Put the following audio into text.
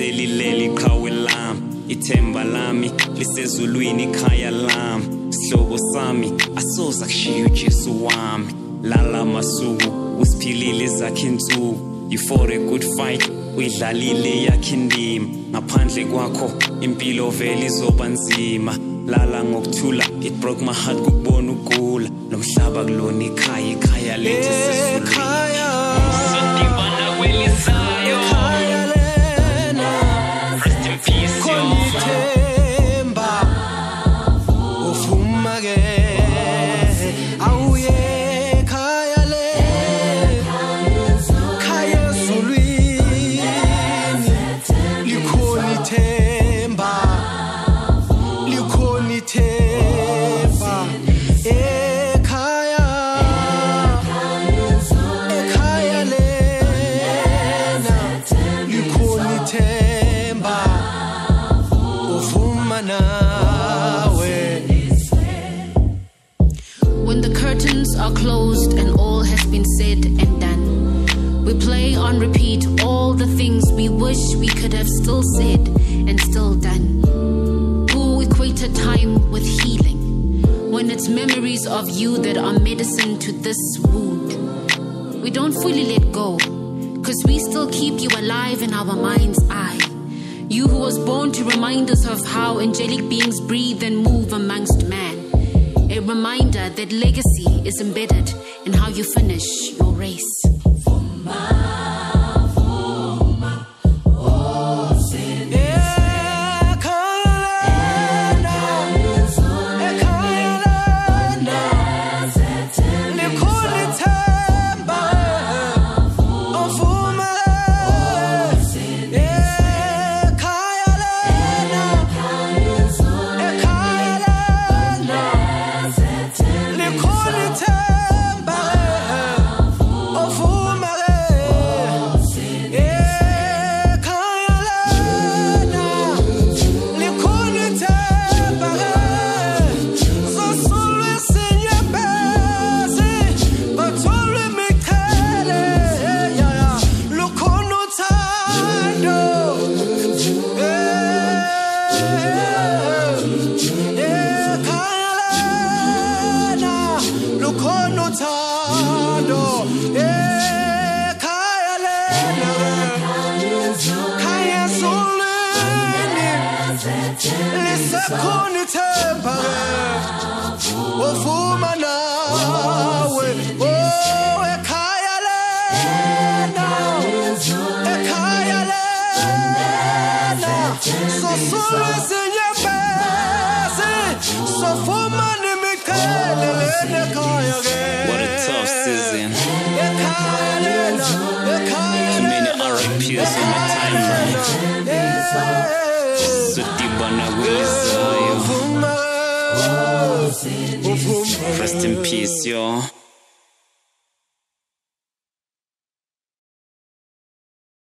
mndeni selilele iqhawe lami ithemba lami lisezulwini ikhaya lami sihlobo sami asoza kushiya ujesu wami. Lala masuku usiphilile zakhe insuku you fought a good fight uyidlalile yakhe indima. Ngaphandle kwakho impilo vele izoba nzima. Lala ngokuthula it broke my heart kukubona ugula lo mhlaba kulona ikhaya ikhaya lethu sesulwini ekhaya Sodibana kwelizayo curtains are closed and all has been said and done, we play on repeat all the things we wish we could have still said and still done. Who equated time with healing when it's memories of you that are medicine to this wound? We don't fully let go, cause we still keep you alive in our mind's eye. You who was born to remind us of how angelic beings breathe and move amongst man. A reminder that legacy is embedded in how you finish your race. Lisekhona ithemba uvuma nawe. Oh ekhaya lena ekhaya lena. Sosulwe sinyembezi sofumana imiqhele lena ekhaya ke. What a tough season. ekhaya lena ekhaya Too many RIPs on my Rest in peace yo